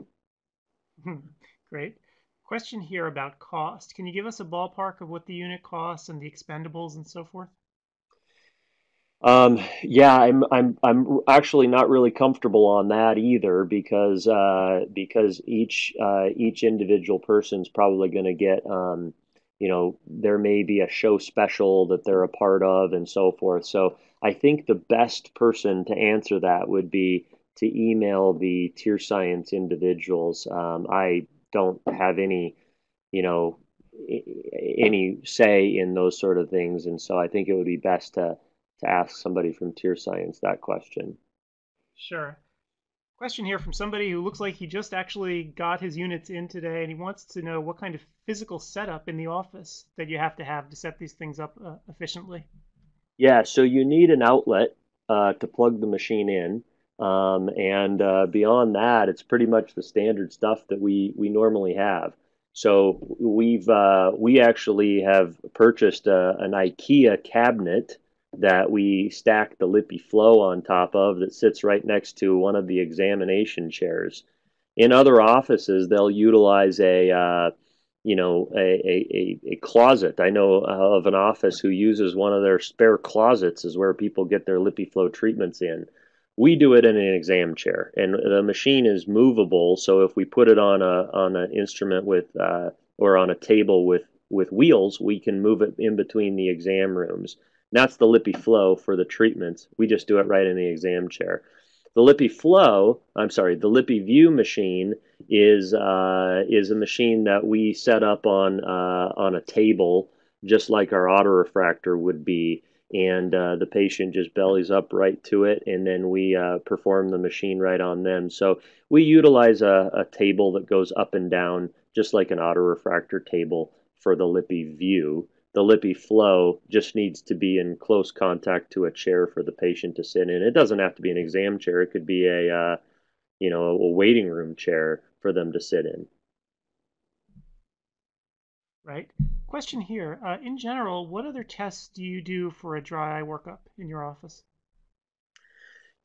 Great. Question here about cost. Can you give us a ballpark of what the unit costs and the expendables and so forth? Um, yeah, I'm I'm I'm actually not really comfortable on that either because uh, because each uh, each individual person's probably going to get um, you know there may be a show special that they're a part of and so forth. So I think the best person to answer that would be to email the TearScience individuals. Um, I don't have any you know any say in those sort of things, and so I think it would be best to to ask somebody from TearScience that question. Sure. Question here from somebody who looks like he just actually got his units in today and he wants to know what kind of physical setup in the office that you have to have to set these things up uh, efficiently. Yeah, so you need an outlet uh, to plug the machine in. Um, and uh, beyond that, it's pretty much the standard stuff that we, we normally have. So we've uh, we actually have purchased a, uh, an IKEA cabinet that we stack the LipiFlow on top of that sits right next to one of the examination chairs. In other offices, they'll utilize a uh, you know a, a, a closet. I know of an office who uses one of their spare closets is where people get their LipiFlow treatments in. We do it in an exam chair, and the machine is movable. So if we put it on a on an instrument with uh, or on a table with with wheels, we can move it in between the exam rooms that's the LipiFlow for the treatments. We just do it right in the exam chair. The LipiFlow, I'm sorry, the LipiView machine is uh, is a machine that we set up on uh, on a table, just like our autorefractor would be, and uh, the patient just bellies up right to it, and then we uh, perform the machine right on them. So we utilize a, a table that goes up and down, just like an autorefractor table for the LipiView the LipiFlow just needs to be in close contact to a chair for the patient to sit in. It doesn't have to be an exam chair. It could be a, uh, you know, a waiting room chair for them to sit in. Right. Question here. Uh, in general, what other tests do you do for a dry eye workup in your office?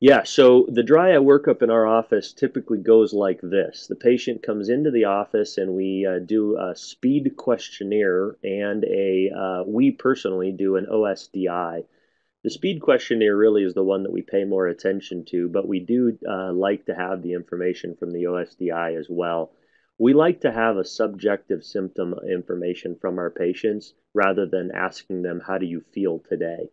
Yeah, so the dry eye workup in our office typically goes like this. The patient comes into the office and we uh, do a speed questionnaire and a, uh, we personally do an OSDI. The speed questionnaire really is the one that we pay more attention to, but we do uh, like to have the information from the OSDI as well. we like to have a subjective symptom information from our patients rather than asking them, How do you feel today?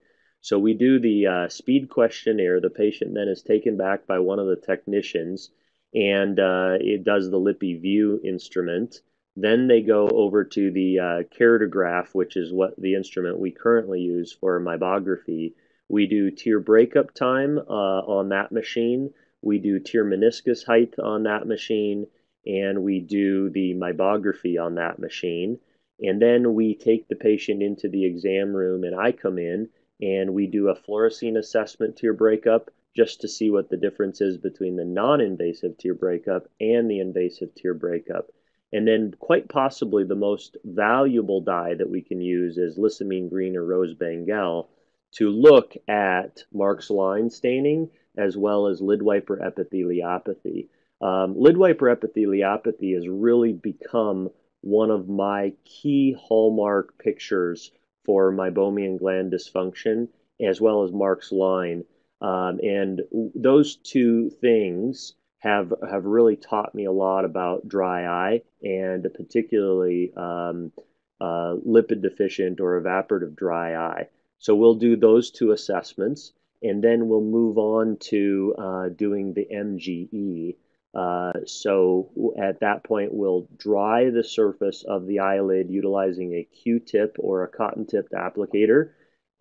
So we do the uh, speed questionnaire. The patient then is taken back by one of the technicians and uh, it does the lippy LipiView instrument. Then they go over to the uh, keratograph, which is what the instrument we currently use for meibography. We do tear breakup time uh, on that machine. We do tear meniscus height on that machine and we do the meibography on that machine. And then we take the patient into the exam room, and I come in and we do a fluorescein assessment tear breakup just to see what the difference is between the non invasive tear breakup and the invasive tear breakup. And then, quite possibly, the most valuable dye that we can use is lissamine green or rose bengal to look at Marx's line staining as well as lid wiper epitheliopathy. Um, lid wiper epitheliopathy has really become one of my key hallmark pictures for meibomian gland dysfunction, as well as Marx's line. Um, and those two things have have really taught me a lot about dry eye and particularly um, uh, lipid deficient or evaporative dry eye. So we'll do those two assessments, and then we'll move on to uh, doing the MGE. Uh, so at that point, we'll dry the surface of the eyelid utilizing a Q-tip or a cotton tipped applicator,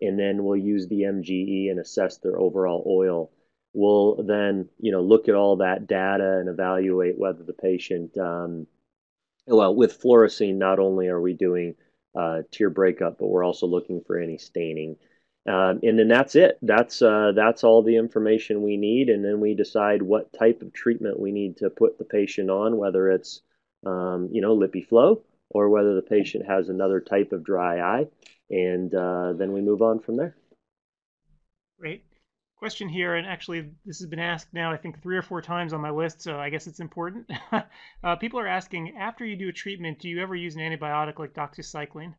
and then we'll use the MGE and assess their overall oil. We'll then, you know, look at all that data and evaluate whether the patient, um, well, with fluorescein, not only are we doing uh, tear breakup, but we're also looking for any staining. Um, and then that's it. That's uh, that's all the information we need, and then we decide what type of treatment we need to put the patient on, whether it's um, you know LipiFlow or whether the patient has another type of dry eye, and uh, then we move on from there. Great question here, and actually this has been asked now I think three or four times on my list, so I guess it's important. uh, people are asking after you do a treatment, do you ever use an antibiotic like doxycycline?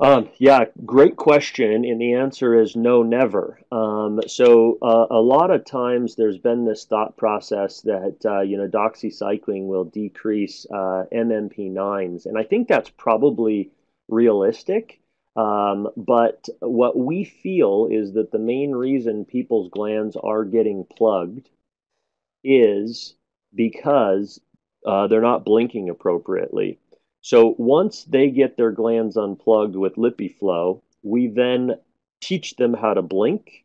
Um, yeah, great question, and the answer is no, never. Um, so uh, a lot of times there's been this thought process that uh, you know doxycycline will decrease uh, MMP9s, and I think that's probably realistic. Um, but what we feel is that the main reason people's glands are getting plugged is because uh, they're not blinking appropriately. So once they get their glands unplugged with LipiFlow, we then teach them how to blink.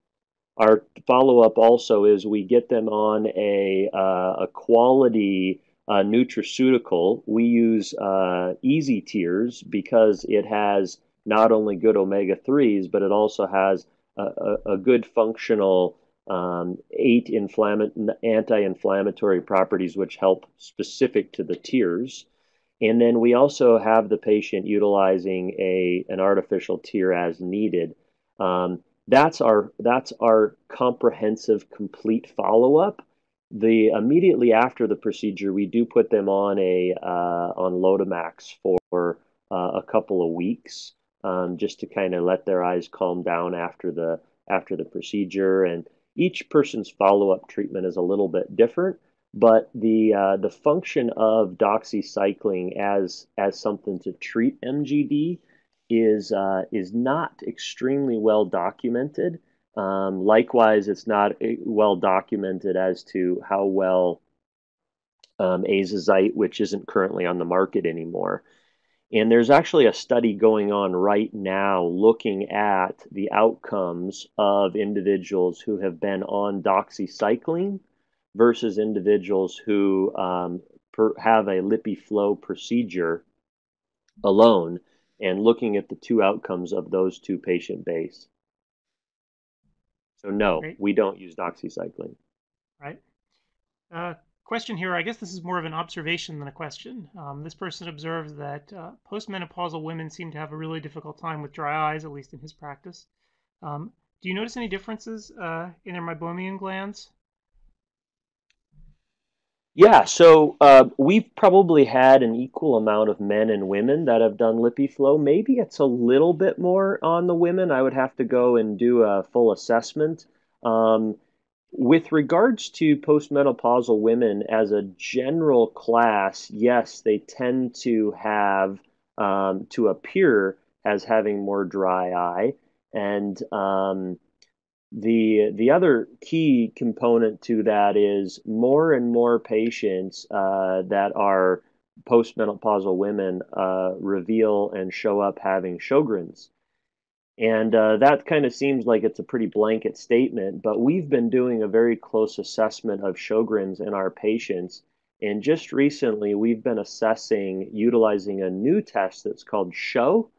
Our follow up also is we get them on a, uh, a quality uh, nutraceutical. We use uh, EZ Tears because it has not only good omega 3s, but it also has a, a, a good functional um, eight anti inflammatory properties, which help specific to the tears. And then we also have the patient utilizing a an artificial tear as needed. Um, that's our that's our comprehensive, complete follow up. The immediately after the procedure, we do put them on a uh, on Lotemax for uh, a couple of weeks, um, just to kind of let their eyes calm down after the after the procedure. And each person's follow up treatment is a little bit different but the uh, the function of doxycycline as as something to treat MGD is uh, is not extremely well documented. Um, likewise, it's not eh, well documented as to how well um, AzaSite, which isn't currently on the market anymore. And there's actually a study going on right now looking at the outcomes of individuals who have been on doxycycline versus individuals who um, per, have a lippy LipiFlow procedure alone and looking at the two outcomes of those two patient base. So no, Great. we don't use doxycycline. Right. Uh, question here. I guess this is more of an observation than a question. Um, this person observes that uh, postmenopausal women seem to have a really difficult time with dry eyes, at least in his practice. Um, do you notice any differences uh, in their meibomian glands yeah, so uh, we've probably had an equal amount of men and women that have done Lippy LipiFlow. Maybe it's a little bit more on the women. I would have to go and do a full assessment. Um, with regards to postmenopausal women as a general class, yes, they tend to have um, to appear as having more dry eye, and um, the the other key component to that is more and more patients uh, that are postmenopausal women uh, reveal and show up having Sjogren's. And uh, that kind of seems like it's a pretty blanket statement, but we've been doing a very close assessment of Sjogren's in our patients. And just recently, we've been assessing utilizing a new test that's called Sjö.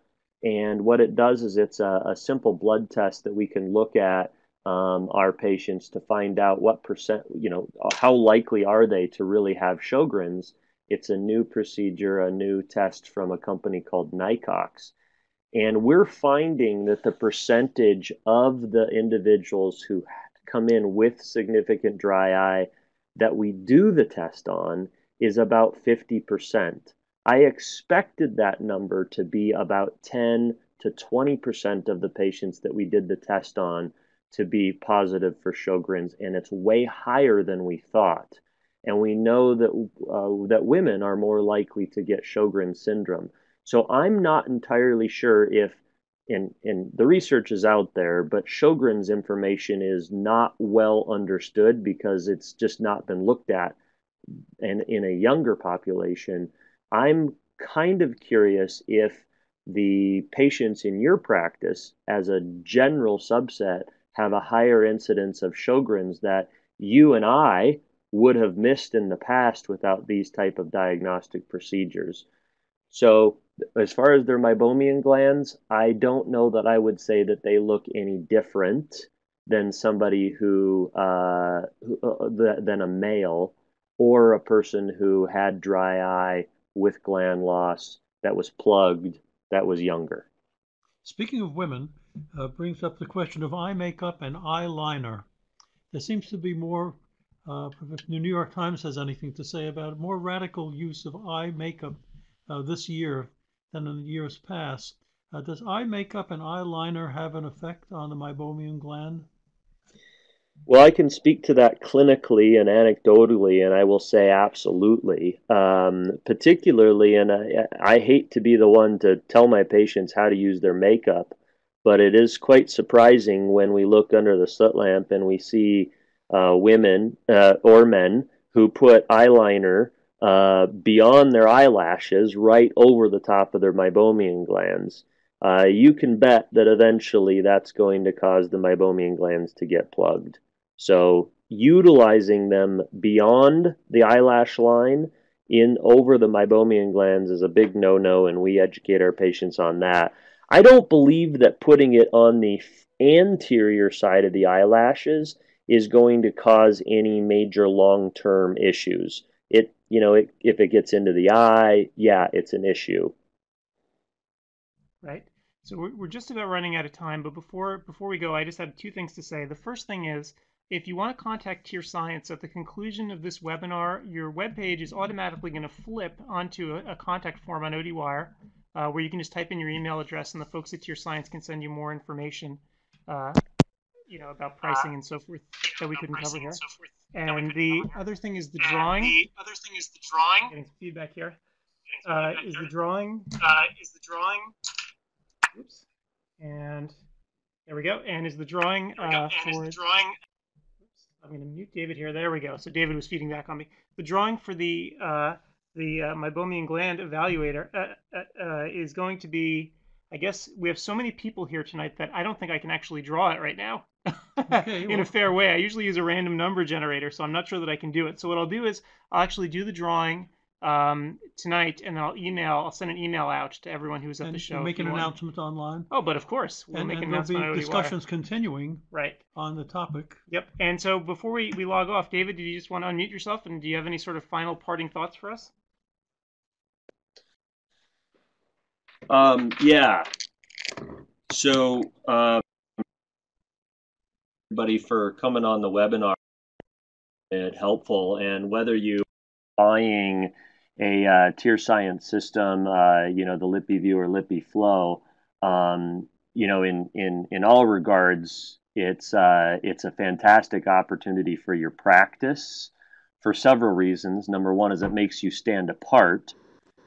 And what it does is it's a, a simple blood test that we can look at um, our patients to find out what percent, you know, how likely are they to really have Sjogren's. It's a new procedure, a new test from a company called Nicox. And we're finding that the percentage of the individuals who come in with significant dry eye that we do the test on is about 50%. I expected that number to be about 10 to 20% of the patients that we did the test on to be positive for Sjogren's, and it's way higher than we thought. And we know that uh, that women are more likely to get Sjogren's syndrome. So I'm not entirely sure if, and, and the research is out there, but Sjogren's information is not well understood because it's just not been looked at and in a younger population. I'm kind of curious if the patients in your practice, as a general subset, have a higher incidence of Sjogren's that you and I would have missed in the past without these type of diagnostic procedures. So as far as their meibomian glands, I don't know that I would say that they look any different than somebody who, uh, who uh, than a male or a person who had dry eye with gland loss that was plugged that was younger. Speaking of women, uh, brings up the question of eye makeup and eyeliner. There seems to be more, uh, if the New York Times has anything to say about it, more radical use of eye makeup uh, this year than in years past. Uh, does eye makeup and eyeliner have an effect on the meibomian gland? Well, I can speak to that clinically and anecdotally, and I will say absolutely. Um, particularly, and I, I hate to be the one to tell my patients how to use their makeup, but it is quite surprising when we look under the slit lamp and we see uh, women uh, or men who put eyeliner uh, beyond their eyelashes, right over the top of their meibomian glands. Uh, you can bet that eventually that's going to cause the meibomian glands to get plugged. So utilizing them beyond the eyelash line in over the meibomian glands is a big no-no, and we educate our patients on that. I don't believe that putting it on the anterior side of the eyelashes is going to cause any major long-term issues. It you know, it, if it gets into the eye, yeah, it's an issue. Right. So we're, just about running out of time, but before before we go, I just have two things to say. The first thing is, if you want to contact TearScience at the conclusion of this webinar, your webpage is automatically going to flip onto a, a contact form on ODWire, uh, where you can just type in your email address, and the folks at TearScience can send you more information, uh, you know, about pricing and so forth that we couldn't cover here. And the other thing is the drawing. The other thing is the drawing. Getting feedback here. Uh, is the drawing. Uh, is the drawing. Oops. And there we go. And is the drawing uh, for the drawing. Oops, I'm going to mute David here. There we go. So David was feeding back on me. The drawing for the uh, the uh, meibomian gland evaluator uh, uh, uh, is going to be. I guess we have so many people here tonight that I don't think I can actually draw it right now okay, in well. a fair way. I usually use a random number generator, so I'm not sure that I can do it. So what I'll do is I'll actually do the drawing um, tonight, and then I'll email. I'll send an email out to everyone who's at and the show. Make an announcement online. Oh, but of course, we'll and, make and an announcement. There'll be discussions continuing. Right. On the topic. Yep. And so before we, we log off, David, did you just want to unmute yourself, and do you have any sort of final parting thoughts for us? Um, yeah. So. Uh everybody for coming on the webinar. It helpful, and whether you buying a uh, TearScience system, uh, you know, the LipiView or LipiFlow, um, you know, in in in all regards, It's uh, it's a fantastic opportunity for your practice for several reasons. Number one is it makes you stand apart.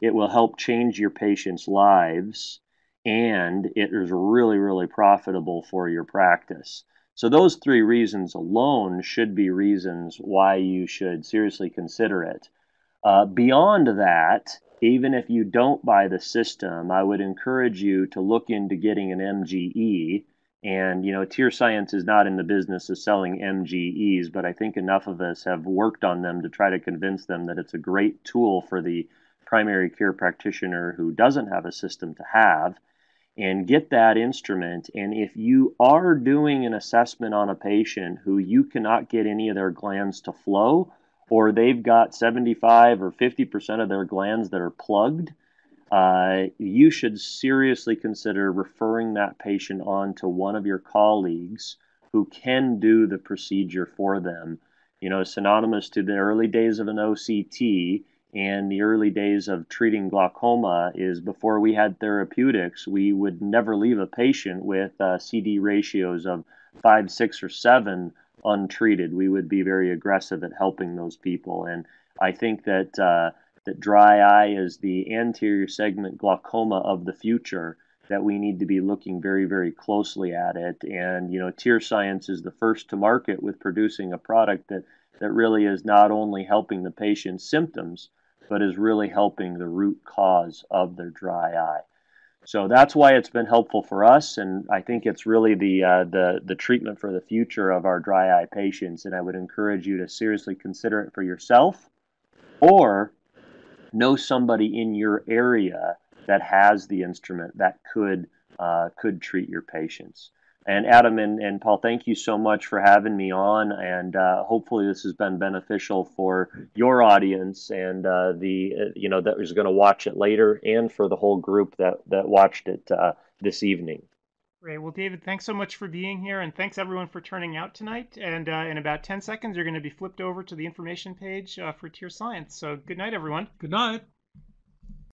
It will help change your patients' lives, and it is really really profitable for your practice. So those three reasons alone should be reasons why you should seriously consider it. Uh, beyond that, even if you don't buy the system, I would encourage you to look into getting an MGE. And, you know, TearScience is not in the business of selling MGEs, but I think enough of us have worked on them to try to convince them that it's a great tool for the primary care practitioner who doesn't have a system to have and get that instrument. And if you are doing an assessment on a patient who you cannot get any of their glands to flow, or they've got 75 or 50% of their glands that are plugged, uh, you should seriously consider referring that patient on to one of your colleagues who can do the procedure for them. You know, synonymous to the early days of an OCT, and the early days of treating glaucoma is before we had therapeutics, we would never leave a patient with uh, CD ratios of five, six, or seven untreated. We would be very aggressive at helping those people. And I think that uh, that dry eye is the anterior segment glaucoma of the future. That we need to be looking very, very closely at it. And you know, TearScience is the first to market with producing a product that that really is not only helping the patient's symptoms, but is really helping the root cause of their dry eye. So that's why it's been helpful for us, and I think it's really the uh, the the treatment for the future of our dry eye patients. And I would encourage you to seriously consider it for yourself, or know somebody in your area that has the instrument that could uh, could treat your patients. And Adam and, and Paul, thank you so much for having me on. And uh, hopefully, this has been beneficial for your audience and uh, the uh, you know that is going to watch it later, and for the whole group that that watched it uh, this evening. Great. Well, David, thanks so much for being here, and thanks everyone for turning out tonight. And uh, in about 10 seconds, you're going to be flipped over to the information page uh, for TearScience. So good night, everyone. Good night.